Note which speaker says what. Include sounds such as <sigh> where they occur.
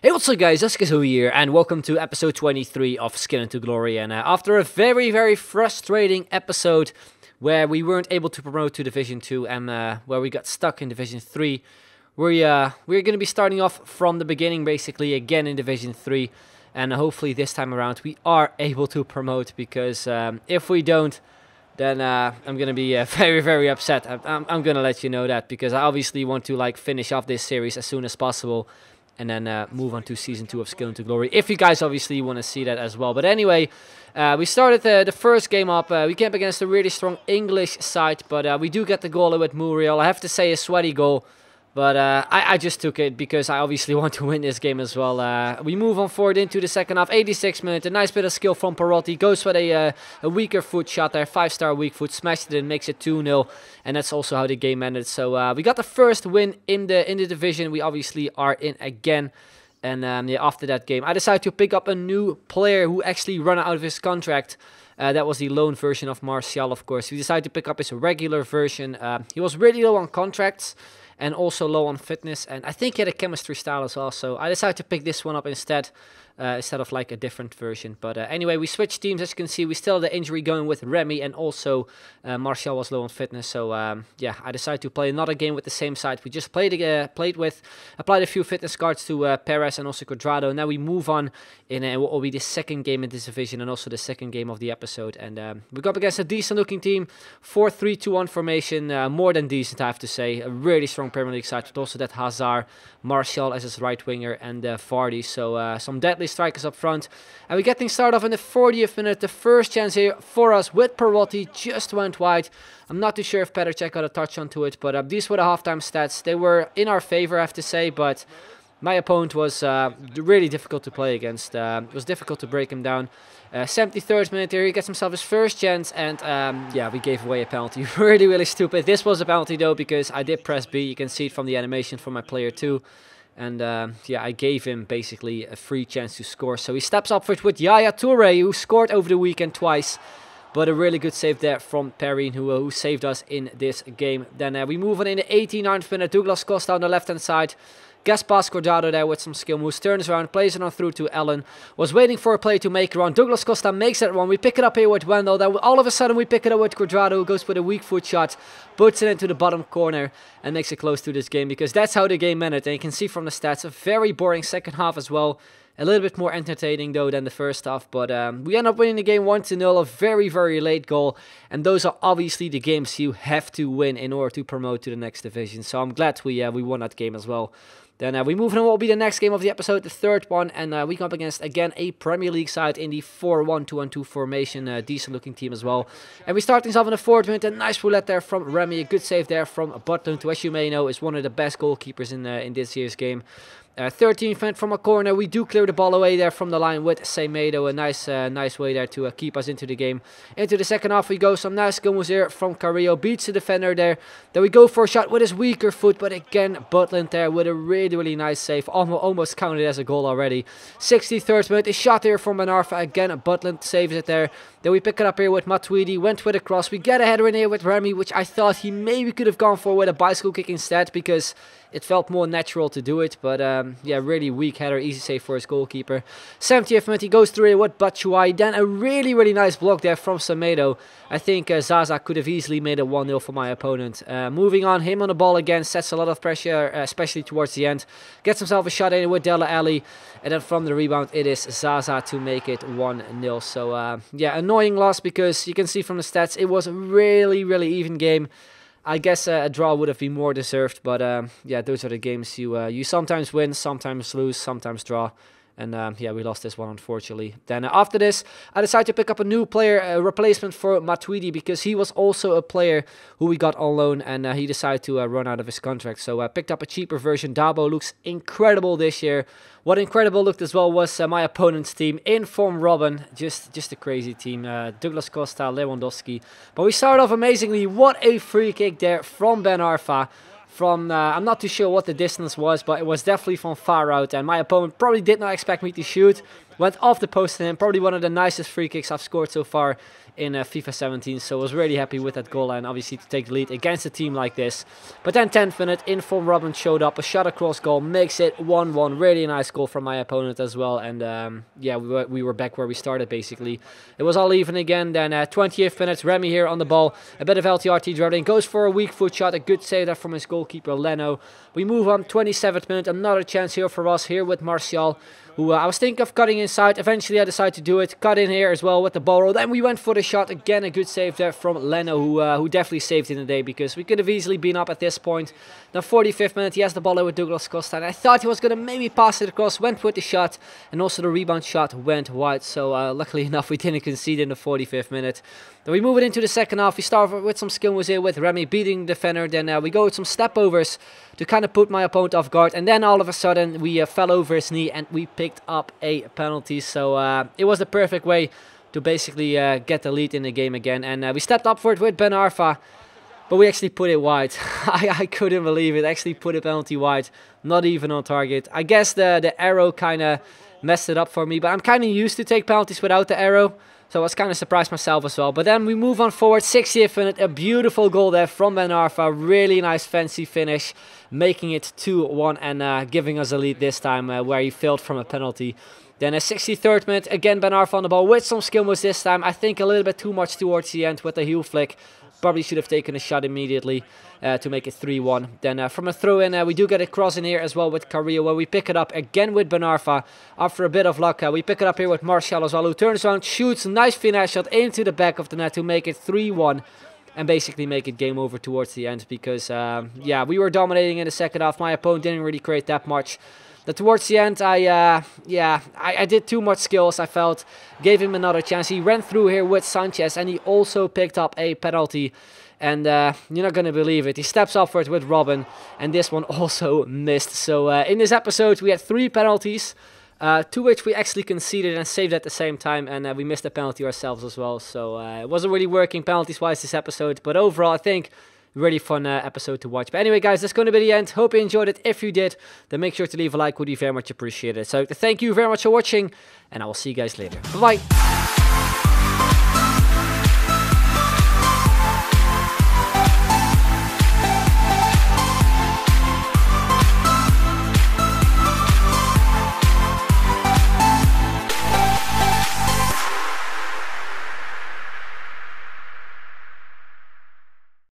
Speaker 1: Hey, what's up guys, Huskazoo here, and welcome to episode 23 of Skilling to Glory. And uh, after a very, very frustrating episode where we weren't able to promote to Division 2 and uh, where we got stuck in Division 3, we, uh, we're going to be starting off from the beginning basically again in Division 3. And hopefully this time around we are able to promote because um, if we don't, then uh, I'm gonna be uh, <laughs> very very upset. I'm, I'm gonna let you know that because I obviously want to like finish off this series as soon as possible and then uh, move on to season two of Skilling to Glory. If you guys obviously want to see that as well. But anyway, uh, we started the, the first game up. Uh, we came against a really strong English side, but uh, we do get the goal with Muriel. I have to say a sweaty goal. But uh, I, I, just took it because I obviously <laughs> want to win this game as well. Uh, we move on forward into the second half. 86 minutes. A nice bit of skill from Perotti. Goes with a, uh, a weaker foot shot there. Five star weak foot. Smashed it and makes it 2 0. And that's also how the game ended. So uh, we got the first win in the, in the division. We obviously are in again. And um, yeah, after that game, I decided to pick up a new player who actually run out of his contract. Uh, that was the loan version of Martial, of course. We decided to pick up his regular version. Uh, he was really low on contracts and also low on fitness. And I think he had a chemistry style as well. So I decided to pick this one up instead uh, instead of like a different version. But uh, anyway, we switched teams. As you can see, we still had the injury going with Remy, and also uh, Martial was low on fitness. So um, yeah, I decided to play another game with the same side. We just played uh, played with, applied a few fitness cards to uh, Perez and also Cuadrado. Now we move on in uh, what will be the second game in this division and also the second game of the episode. And um, we got up against a decent looking team, 4-3-2-1 formation, more than decent, I have to say. A really strong Premier League side, but also that Hazard, Martial as his right winger, and Vardy. So some deadly strikers up front. And we get things started off in the 40th minute. The first chance here for us with Perotti just went wide. I'm not too sure if Petr Cech got a touch onto it, but uh, these were the halftime stats. They were in our favor, I have to say, but my opponent was uh, really difficult to play against. Uh, it was difficult to break him down. Uh, 73rd minute here, he gets himself his first chance, and um, yeah, we gave away a penalty. <laughs> really, really stupid. This was a penalty though, because I did press B. You can see it from the animation from my player too. And uh, yeah, I gave him basically a free chance to score. So he steps up for it with Yaya Toure, who scored over the weekend twice. But a really good save there from Perry, who, who saved us in this game. Then uh, we move on in the 89th minute. Douglas Costa on the left-hand side. Gaspas Cordado there with some skill moves. Turns around, plays it on through to Ellen. Was waiting for a play to make a run. Douglas Costa makes that run. We pick it up here with Wendell. Then all of a sudden we pick it up with Cuadrado who goes with a weak foot shot. Puts it into the bottom corner and makes it close to this game. Because that's how the game ended. And you can see from the stats, a very boring second half as well. A little bit more entertaining though than the first half, but um, we end up winning the game 1 to 0, a very, very late goal. And those are obviously the games you have to win in order to promote to the next division. So I'm glad we uh, we won that game as well. Then uh, we move on what will be the next game of the episode, the third one, and uh, we come up against again a Premier League side in the 4-1-2-1-2 formation, a decent looking team as well. And we start things off in the fourth minute, a nice roulette there from Remy, a good save there from Butland, who as you may know is one of the best goalkeepers in uh, in this year's game. Uh, 13 feet from a corner. We do clear the ball away there from the line with Semedo. A nice uh, nice way there to uh, keep us into the game. Into the second half we go. Some nice goals here from Carrillo. Beats the defender there. Then we go for a shot with his weaker foot. But again, Butland there with a really, really nice save. Almost, almost counted as a goal already. 63rd minute. A shot here from Ben Arfa. Again, Butland saves it there. Then we pick it up here with Matuidi. Went with a cross. We get a header in here with Remy. Which I thought he maybe could have gone for with a bicycle kick instead. Because it felt more natural to do it. But um, yeah, really weak header, easy save for his goalkeeper. 70th minute, he goes through it with Batshuayi. Then a really, really nice block there from Semedo. I think uh, Zaza could have easily made it 1-0 for my opponent. Uh, moving on, him on the ball again, sets a lot of pressure, uh, especially towards the end. Gets himself a shot in with Dele Alli. And then from the rebound, it is Zaza to make it 1-0. So uh, yeah, annoying loss because you can see from the stats, it was a really, really even game. I guess a draw would have been more deserved, but um, yeah, those are the games you uh, you sometimes win, sometimes lose, sometimes draw. And um, yeah, we lost this one, unfortunately. Then uh, after this, I decided to pick up a new player, a replacement for Matuidi, because he was also a player who we got on loan, and uh, he decided to uh, run out of his contract. So I uh, picked up a cheaper version. Dabo looks incredible this year. What incredible looked as well was uh, my opponent's team. In form Robben, just, just a crazy team. Uh, Douglas Costa, Lewandowski. But we started off amazingly. What a free kick there from Ben Arfa from, uh, I'm not too sure what the distance was, but it was definitely from far out, and my opponent probably did not expect me to shoot. Went off the post and probably one of the nicest free kicks I've scored so far in uh, FIFA 17. So I was really happy with that goal and obviously to take the lead against a team like this. But then 10th minute, inform Robben showed up, a shot across goal, makes it 1-1. Really nice goal from my opponent as well. And um, yeah, we were, we were back where we started basically. It was all even again. Then uh, 20th minute, Remy here on the ball. A bit of LTRT dribbling. Goes for a weak foot shot. A good save there from his goalkeeper, Leno. We move on, 27th minute. Another chance here for us here with Martial who uh, I was thinking of cutting inside. Eventually, I decided to do it. Cut in here as well with the ball roll. Then we went for the shot. Again, a good save there from Leno, who uh, who definitely saved in the day because we could have easily been up at this point. Now, 45th minute, he has the ball with Douglas Costa. And I thought he was going to maybe pass it across. Went with the shot. And also the rebound shot went wide. So uh, luckily <laughs> enough, we didn't concede in the 45th minute. Then we move it into the second half. We start with some skill was here with Remy beating the defender. Then uh, we go with some step overs to kind of put my opponent off guard. And then all of a sudden, we uh, fell over his knee and we picked up a penalty. So uh, it was the perfect way to basically uh, get the lead in the game again. And uh, we stepped up for it with Ben Arfa. But we actually put it wide. <laughs> I, I couldn't believe it. Actually put a penalty wide. Not even on target. I guess the, the arrow kind of messed it up for me. But I'm kind of used to take penalties without the arrow. So I was kind of surprised myself as well. But then we move on forward. 60th minute. A beautiful goal there from Ben Arfa. Really nice fancy finish. Making it 2-1 and uh, giving us a lead this time uh, where he failed from a penalty. Then a 63rd minute, again Ben Arfa on the ball with some skill moves this time. I think a little bit too much towards the end with the heel flick. Probably should have taken a shot immediately uh, to make it 3-1. Then uh, from a throw-in, uh, we do get a cross in here as well with Carrillo, where we pick it up again with Ben Arfa. After a bit of luck, uh, we pick it up here with Martial as well, who turns around, shoots, a nice finesse shot into the back of the net to make it 3-1 and basically make it game over towards the end because, um, yeah, we were dominating in the second half. My opponent didn't really create that much. But towards the end, I, uh, yeah, I, I, did too much skills, I felt. Gave him another chance. He ran through here with Sanchez, and he also picked up a penalty. And uh, you're not to believe it. He steps up for it with Robben, and this one <laughs> also missed. So uh, in this episode, we had three penalties. Uh, to which we actually conceded and saved at the same time, and uh, we missed a penalty ourselves as well. So uh, it wasn't really working penalties wise this episode, but overall, I think really fun uh, episode to watch. But anyway, guys, that's going to be the end. Hope you enjoyed it. If you did, then make sure to leave a like. Would be very much appreciated. So thank you very much for watching, and I will see you guys later. Bye bye.